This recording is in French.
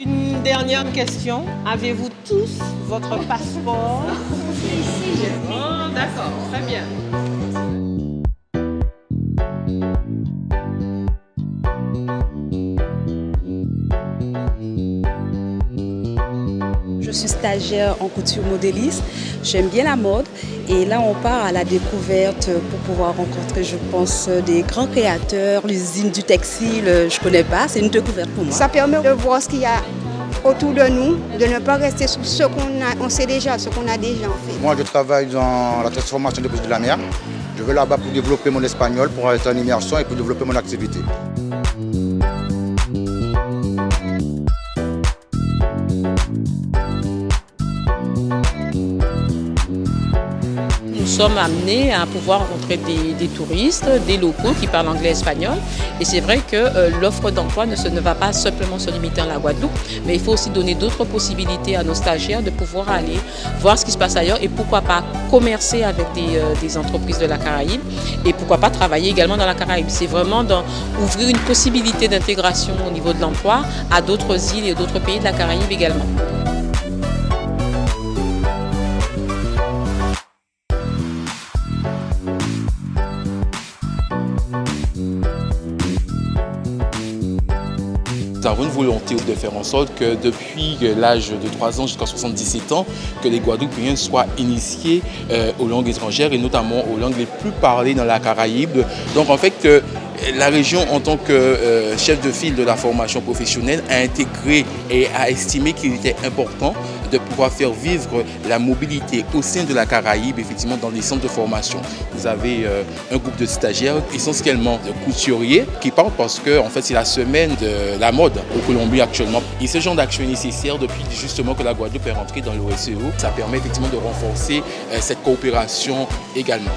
Une dernière question. Avez-vous tous votre passeport? Oh, D'accord, très bien. Je suis stagiaire en couture modéliste. J'aime bien la mode. Et là, on part à la découverte pour pouvoir rencontrer, je pense, des grands créateurs, l'usine du textile. Je ne connais pas. C'est une découverte pour moi. Ça permet de voir ce qu'il y a autour de nous, de ne pas rester sur ce qu'on a, on sait déjà, ce qu'on a déjà fait. Moi, je travaille dans la transformation de de la mer. Je vais là-bas pour développer mon espagnol, pour être en immersion et pour développer mon activité. Sommes amenés à pouvoir rencontrer des, touristes, des locaux qui parlent anglais et espagnol. Et c'est vrai que euh, l'offre d'emploi ne, va pas simplement se limiter à la Guadeloupe, mais il faut aussi donner d'autres possibilités à nos stagiaires de pouvoir aller voir ce qui se passe ailleurs et pourquoi pas commercer avec des, euh, entreprises de la Caraïbe et pourquoi pas travailler également dans la Caraïbe. C'est vraiment ouvrir une possibilité d'intégration au niveau de l'emploi à d'autres îles et d'autres pays de la Caraïbe également. Avons une volonté de faire en sorte que depuis l'âge de 3 ans jusqu'à 77 ans, que les Guadeloupéens soient initiés euh, aux langues étrangères et notamment aux langues les plus parlées dans la Caraïbe. Donc en fait, la région, en tant que euh, chef de file de la formation professionnelle, a intégré et a estimé qu'il était important de pouvoir faire vivre la mobilité au sein de la Caraïbe, effectivement, dans les centres de formation. Vous avez euh, un groupe de stagiaires, essentiellement de couturiers, qui partent parce que en fait, c'est la semaine de la mode au Colombie actuellement. Et ce genre d'action est nécessaire depuis justement que la Guadeloupe est rentrée dans l'OSEO. Ça permet effectivement de renforcer euh, cette coopération également.